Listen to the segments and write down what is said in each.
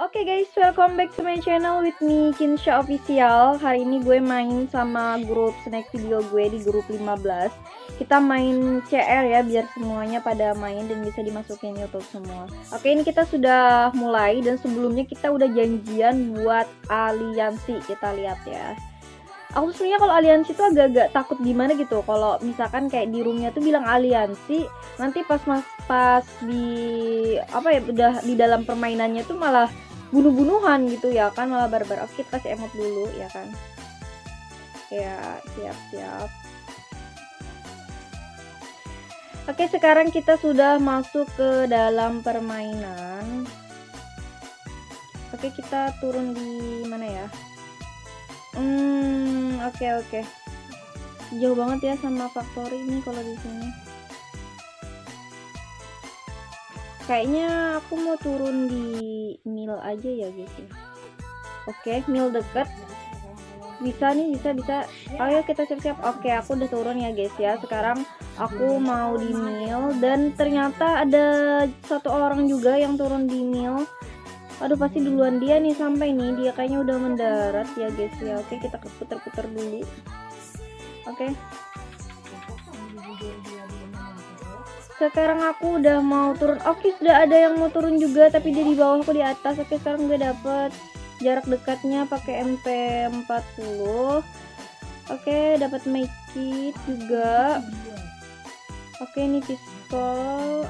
Oke guys, welcome back to my channel with me Kinsha Official. Hari ini gue main sama grup snack video gue di grup 15 Kita main CR ya, biar semuanya pada main dan bisa dimasukin YouTube semua. Oke ini kita sudah mulai dan sebelumnya kita udah janjian buat aliansi. Kita lihat ya Aku sebenarnya kalau aliansi tuh agak-agak takut gimana gitu. Kalau misalkan kayak di roomnya tuh bilang aliansi Nanti pas mas pas di apa ya udah di dalam permainannya tuh malah bunuh-bunuhan gitu ya kan. Malah barbar oke kita kasih emot dulu ya kan. Ya siap siap. Oke sekarang kita sudah masuk ke dalam permainan. Oke kita turun di mana ya? Hmm oke oke. Jauh banget ya sama factory ini kalau di sini. Kayaknya aku mau turun di mil aja ya guys ya. Oke mil deket. Bisa nih bisa bisa. Ayo kita siap-siap. Oke aku udah turun ya guys ya. Sekarang aku mau di mil dan ternyata ada satu orang juga yang turun di mil aduh pasti duluan dia nih sampai nih. Dia kayaknya udah mendarat ya guys ya. Oke kita putar-putar dulu. Oke. Sekarang aku udah mau turun. Oke sudah ada yang mau turun juga tapi dia di bawah aku di atas. Oke sekarang gue dapet jarak dekatnya pakai MP40 oke dapat make it juga. Oke ini pistol.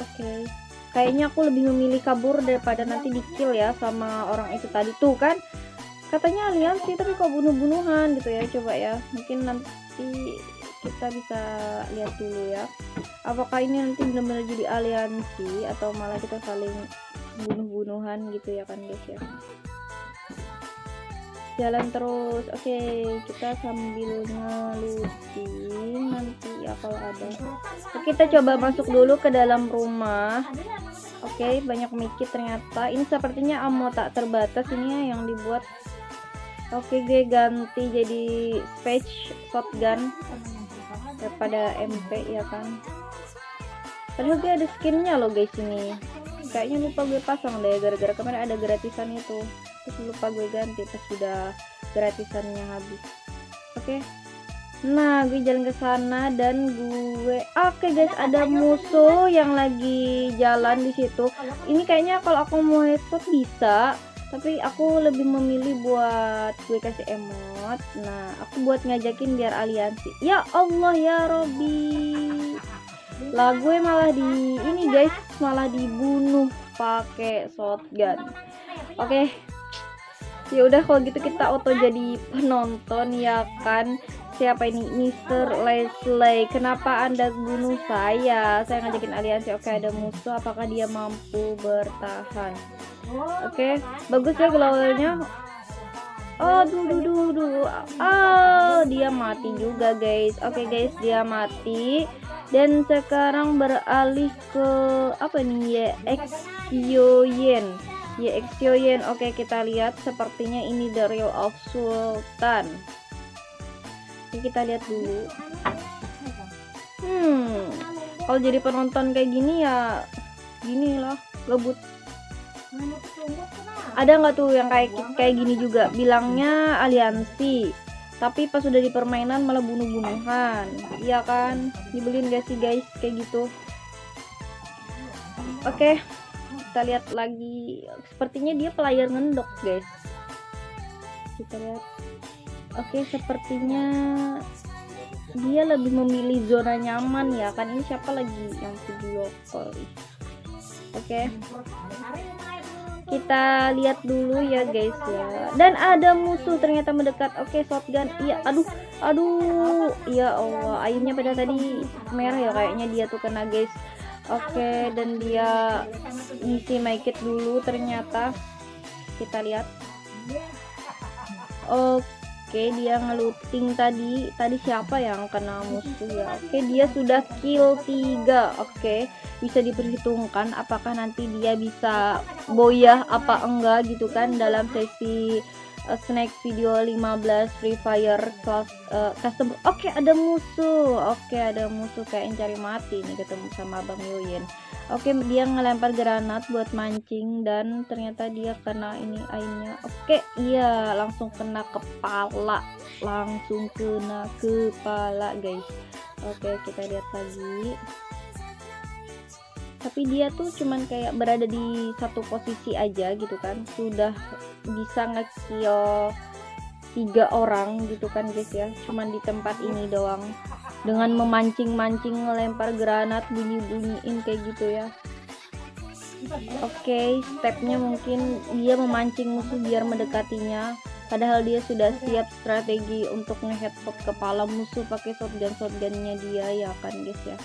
Oke kayaknya aku lebih memilih kabur daripada nanti di kill ya sama orang itu tadi. Tuh kan katanya aliansi tapi kok bunuh-bunuhan gitu ya coba ya. Mungkin nanti kita bisa lihat dulu ya. Apakah ini nanti benar-benar jadi aliansi atau malah kita saling bunuh-bunuhan gitu ya kan guys ya? Jalan terus. Oke okay, kita sambil ngeluting nanti ya kalau ada. Kita coba masuk dulu ke dalam rumah oke okay, banyak mikir ternyata. Ini sepertinya ammo tak terbatas ini ya yang dibuat. Oke okay, gue ganti jadi space shotgun daripada MP ya kan? Padahal gue ada skinnya loh guys ini. Kayaknya lupa gue pasang deh gara-gara kemarin ada gratisan itu. Terus lupa gue ganti pas sudah gratisannya habis. Oke okay. Nah gue jalan ke sana dan gue oke okay, guys ada musuh yang lagi jalan di situ. Ini kayaknya kalau aku mau headshot bisa tapi aku lebih memilih buat gue kasih emot. Nah aku buat ngajakin biar aliansi. Ya Allah ya Robi. Lah gue malah di ini guys malah dibunuh pakai shotgun. Oke. Okay. ya udah kalau gitu kita auto jadi penonton ya kan siapa ini? Mr. Leslie. Kenapa anda bunuh saya? Saya ngajakin aliansi. Oke ada musuh. Apakah dia mampu bertahan? Oke bagus ya glownya oh duh duh duh oh dia mati juga guys. Oke guys dia mati. Dan sekarang beralih ke apa nih ya Exioyen ya Exioyen oke kita lihat sepertinya ini the real of Sultan Oke, kita lihat dulu. Hmm, kalau jadi penonton kayak gini ya gini lah, gabut. Ada nggak tuh yang kayak kayak gini juga bilangnya aliansi, tapi pas sudah di permainan malah bunuh-bunuhan, iya kan? Dibelin gak sih guys kayak gitu? Oke, kita lihat lagi. Sepertinya dia player ngendok guys. Kita lihat Oke, sepertinya dia lebih memilih zona nyaman ya. Kan ini siapa lagi yang video call oke. Kita lihat dulu ya guys ya. Dan ada musuh ternyata mendekat. Oke shotgun. Iya aduh aduh. Ya Allah ayunya pada tadi merah ya kayaknya dia tuh kena guys. Oke dan dia ngisi it dulu ternyata. Kita lihat. Oke Oke, dia ngeluting tadi. Tadi siapa yang kena musuh ya? Oke, dia sudah kill 3. Oke, bisa diperhitungkan apakah nanti dia bisa boyah apa enggak gitu kan dalam sesi uh, snack video 15 Free Fire class uh, custom oke ada musuh oke ada musuh kayak yang cari mati nih ketemu sama Bang Yoyen oke dia ngelempar granat buat mancing dan ternyata dia kena ini airnya. Oke iya langsung kena kepala. Langsung kena kepala guys. Oke kita lihat lagi. Tapi dia tuh cuman kayak berada di satu posisi aja gitu kan. Sudah bisa ngekill tiga orang gitu kan guys ya. Cuman di tempat ini doang dengan memancing-mancing ngelempar granat bunyi-bunyiin kayak gitu ya. Oke okay, stepnya mungkin dia memancing musuh biar mendekatinya. Padahal dia sudah siap strategi untuk ngeheadshot kepala musuh pakai shotgun shotgunnya dia ya kan guys ya.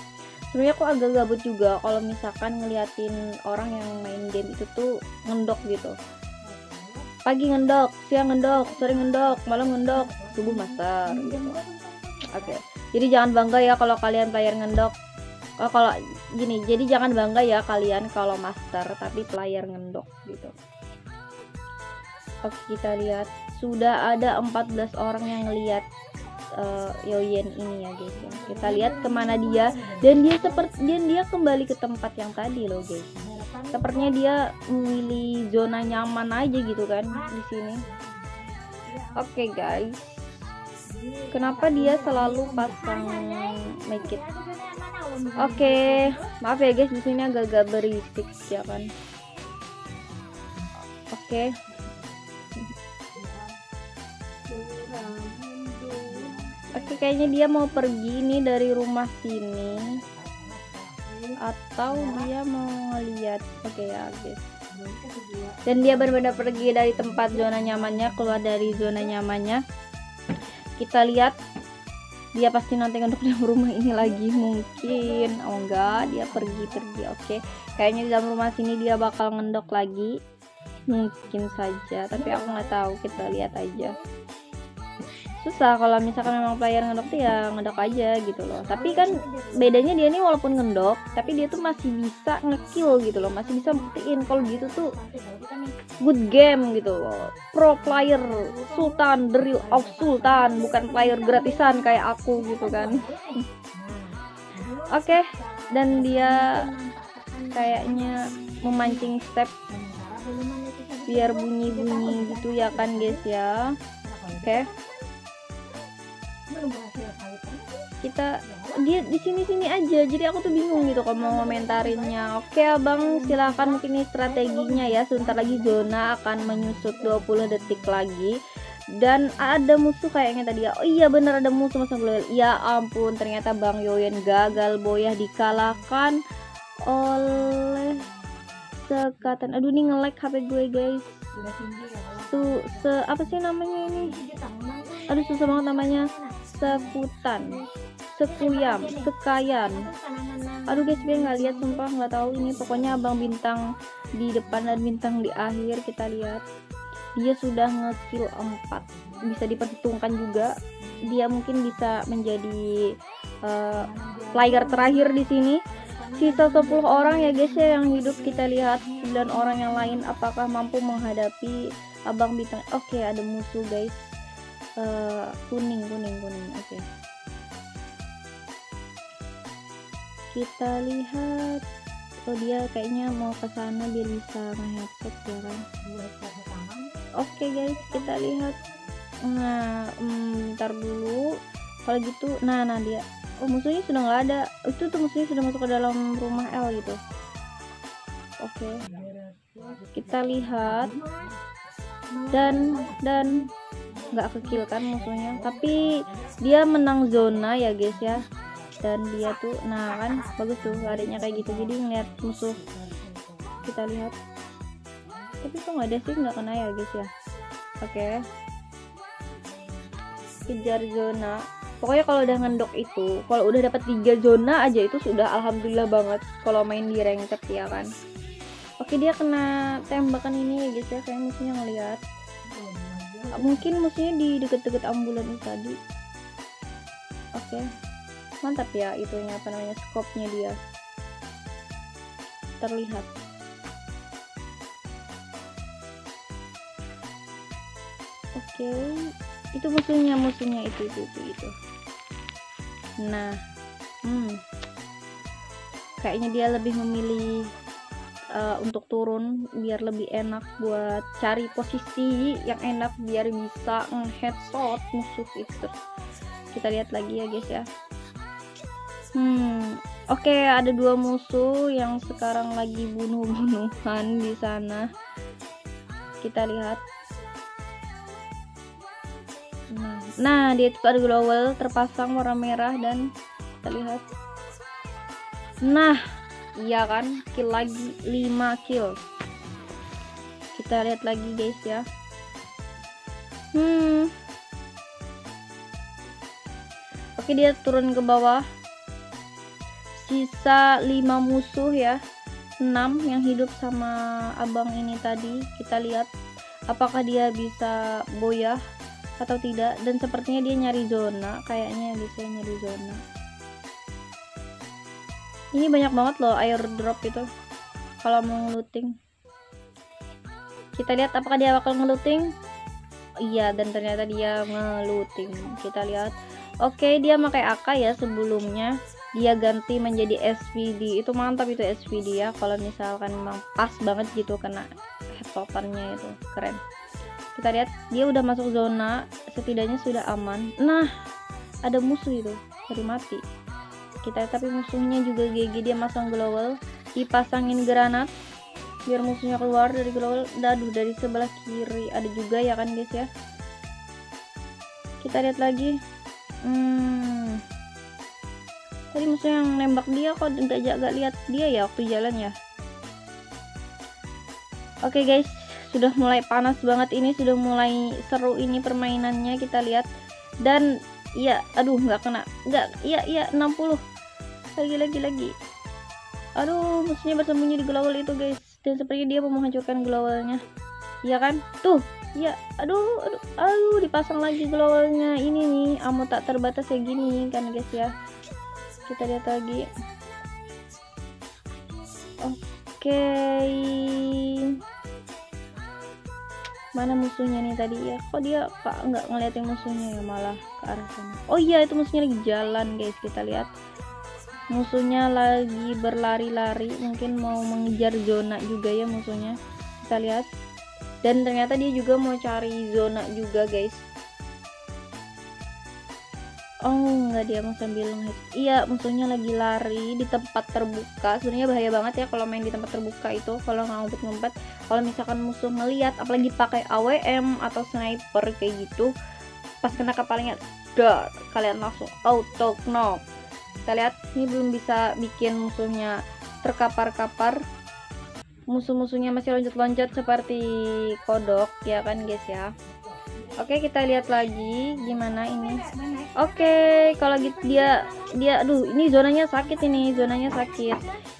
Sebenarnya aku agak gabut juga kalau misalkan ngeliatin orang yang main game itu tuh ngendok gitu. Pagi ngendok siang ngendok sore ngendok malam ngendok subuh master gitu. Oke. okay. Jadi jangan bangga ya kalau kalian player ngendok oh, kalau gini jadi jangan bangga ya kalian kalau master tapi player ngendok gitu oke kita lihat sudah ada 14 orang yang ngeliat uh, Yoyen ini ya guys. Kita lihat ke mana dia dan dia seperti dan dia kembali ke tempat yang tadi loh guys. Sepertinya dia memilih zona nyaman aja gitu kan di sini. Oke okay, guys. Kenapa dia selalu pasang make it? Oke, okay. maaf ya guys di sini agak-agak berisik ya kan. Oke. Okay. Oke, kayaknya dia mau pergi nih dari rumah sini. Atau dia mau ngeliat. Oke ya, guys. Dan dia benar-benar pergi dari tempat zona nyamannya, keluar dari zona nyamannya. Kita lihat dia pasti nanti untuk di rumah ini lagi mungkin. Oh enggak dia pergi pergi oke. Kayaknya di dalam rumah sini dia bakal ngendok lagi. Mungkin saja tapi aku nggak tahu kita lihat aja susah. Kalau misalkan memang player ngedok tuh ya ngedok aja gitu loh. Tapi kan bedanya dia nih walaupun ngendok tapi dia tuh masih bisa ngekill gitu loh. Masih bisa buktiin kalau gitu tuh good game gitu loh. Pro player sultan the real of sultan. Bukan player gratisan kayak aku gitu kan. Oke okay, dan dia kayaknya memancing step biar bunyi-bunyi gitu ya kan guys ya. Oke. okay kita dia di sini sini aja. Jadi aku tuh bingung gitu kalau mau ngomentarinnya. Oke abang silahkan mungkin ini strateginya ya. Sebentar lagi zona akan menyusut 20 detik lagi. Dan ada musuh kayaknya tadi ya. Oh iya bener ada musuh masa boleh ya ampun ternyata bang Yoyen gagal. Boyah dikalahkan oleh sekatan. Aduh ini nge-lag HP gue guys. Tuh se apa sih namanya ini? Aduh susah banget namanya sekutan sekuyam sekayan. Aduh guys biar nggak lihat sumpah nggak tahu ini. Pokoknya abang bintang di depan dan bintang di akhir kita lihat. Dia sudah ngekill 4 bisa diperhitungkan juga. Dia mungkin bisa menjadi uh, player terakhir di sini. Sisa 10 orang ya guys ya yang hidup. Kita lihat 9 orang yang lain apakah mampu menghadapi abang bintang. Oke okay, ada musuh guys uh, kuning kuning kuning oke. Okay. kita lihat. Oh dia kayaknya mau ke sana biar bisa ngeheadset ya kan? Oke okay, guys kita lihat. Nah mm, ntar dulu. Kalau gitu nah nah dia. Oh musuhnya sudah nggak ada. Itu tuh musuhnya sudah masuk ke dalam rumah L gitu. Oke. Okay. kita lihat. Dan dan nggak kecil kan musuhnya. Tapi dia menang zona ya guys ya. Dan dia tuh nah kan bagus tuh adanya kayak gitu. Jadi ngeliat musuh kita lihat. Tapi kok nggak ada sih? Nggak kena ya guys ya? Oke. Okay. kejar zona. Pokoknya kalau udah ngendok itu kalau udah dapat tiga zona aja itu sudah alhamdulillah banget kalau main di ranked ya kan? Oke dia kena tembakan ini ya guys ya. Kayak musuhnya ngeliat mungkin musuhnya di deket-deket ambulan itu tadi. Oke. Okay. mantap ya itunya apa namanya skopnya dia. Terlihat. Oke. Itu musuhnya musuhnya itu itu itu itu. Nah hmm. Kayaknya dia lebih memilih uh, untuk turun biar lebih enak buat cari posisi yang enak biar bisa headshot musuh itu kita lihat lagi ya guys ya. Hmm oke okay, ada dua musuh yang sekarang lagi bunuh-bunuhan di sana. Kita lihat. Nah, dia itu ada glowal terpasang warna merah dan kita lihat. Nah iya kan? Kill lagi 5 kill. Kita lihat lagi guys ya. Hmm. Oke dia turun ke bawah. Sisa 5 musuh ya. 6 yang hidup sama abang ini tadi. Kita lihat apakah dia bisa boyah atau tidak. Dan sepertinya dia nyari zona. Kayaknya bisa nyari zona ini banyak banget loh airdrop itu kalau mau ngeluting kita lihat apakah dia bakal ngeluting iya dan ternyata dia ngeluting kita lihat. Oke dia pakai AK ya sebelumnya. Dia ganti menjadi SVD itu mantap itu SVD ya kalau misalkan memang pas banget gitu kena headshotannya itu. Keren. Kita lihat dia udah masuk zona setidaknya sudah aman. Nah ada musuh itu dari mati kita tapi musuhnya juga GG dia masang global. Dipasangin granat biar musuhnya keluar dari global. Aduh dari sebelah kiri ada juga ya kan guys ya? Kita lihat lagi. Hmm. Tadi musuh yang nembak dia kok nggak jaga lihat dia ya waktu jalan ya? Oke okay, guys sudah mulai panas banget ini sudah mulai seru ini permainannya kita lihat. Dan iya aduh nggak kena. Nggak iya iya 60 lagi lagi lagi. Aduh musuhnya bersembunyi di global itu guys. Dan sepertinya dia mau menghancurkan globalnya iya kan? Tuh ya aduh aduh aduh dipasang lagi globalnya ini nih amo tak terbatas kayak gini kan guys ya. Kita lihat lagi. Oke. okay mana musuhnya nih tadi? Ya kok dia kak nggak ngeliatin musuhnya ya malah ke arah sana? Oh iya itu musuhnya lagi jalan guys. Kita lihat. Musuhnya lagi berlari-lari. Mungkin mau mengejar zona juga ya musuhnya. Kita lihat. Dan ternyata dia juga mau cari zona juga guys Oh nggak dia mau sambil ngehit. Iya musuhnya lagi lari di tempat terbuka. Sebenarnya bahaya banget ya kalau main di tempat terbuka itu Kalau ngumpet-ngumpet. Kalau misalkan musuh melihat apalagi pakai AWM atau sniper kayak gitu Pas kena kepalanya Dar kalian langsung auto knock. Kita lihat ini belum bisa bikin musuhnya terkapar-kapar. Musuh-musuhnya masih loncat-loncat seperti kodok ya kan guys ya Oke, kita lihat lagi gimana ini. Oke, kalau gitu dia dia aduh, ini zonanya sakit ini, zonanya sakit.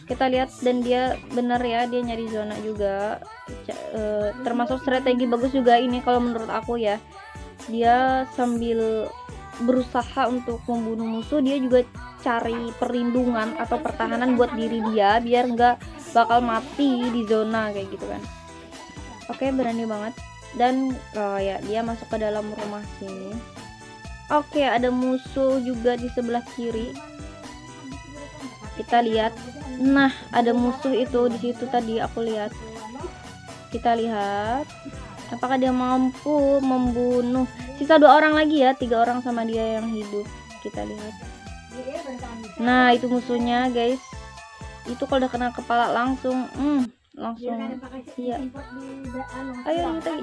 Kita lihat dan dia bener ya, dia nyari zona juga. E, termasuk strategi bagus juga ini kalau menurut aku ya. Dia sambil berusaha untuk membunuh musuh, dia juga cari perlindungan atau pertahanan buat diri dia biar nggak bakal mati di zona kayak gitu kan. Oke, berani banget dan oh ya dia masuk ke dalam rumah sini. Oke ada musuh juga di sebelah kiri. Kita lihat. Nah ada musuh itu di situ tadi aku lihat. Kita lihat. Apakah dia mampu membunuh? Sisa dua orang lagi ya tiga orang sama dia yang hidup. Kita lihat. Nah itu musuhnya guys. Itu kalau udah kena kepala langsung hmm, langsung iya. ayo kita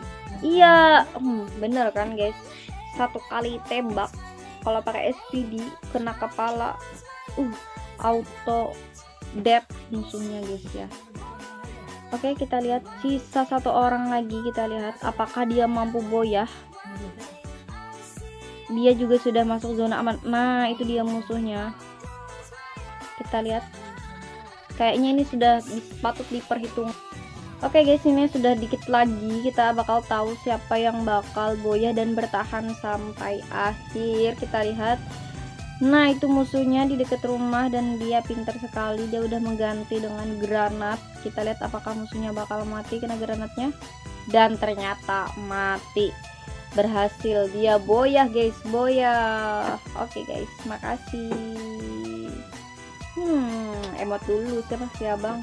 iya. Hmm, bener kan guys? Satu kali tembak kalau pakai SPD kena kepala. Uh auto death musuhnya guys ya. Oke kita lihat sisa satu orang lagi. Kita lihat apakah dia mampu boyah. Dia juga sudah masuk zona aman. Nah itu dia musuhnya. Kita lihat kayaknya ini sudah patut diperhitung. Oke guys ini sudah dikit lagi. Kita bakal tahu siapa yang bakal boya dan bertahan sampai akhir. Kita lihat. Nah itu musuhnya di dekat rumah dan dia pintar sekali. Dia udah mengganti dengan granat. Kita lihat apakah musuhnya bakal mati. Kena granatnya. Dan ternyata mati. Berhasil. Dia boyah guys. Boyah oke guys. Makasih hmm emot dulu siapa? Sih abang